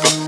Piper.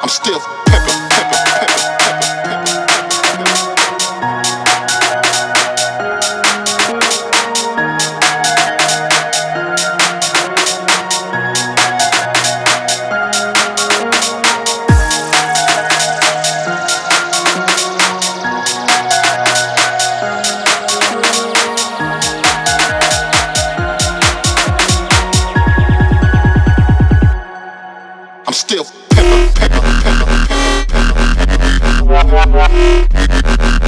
I'm still peppin', peppin', peppin'. Ha ha ha!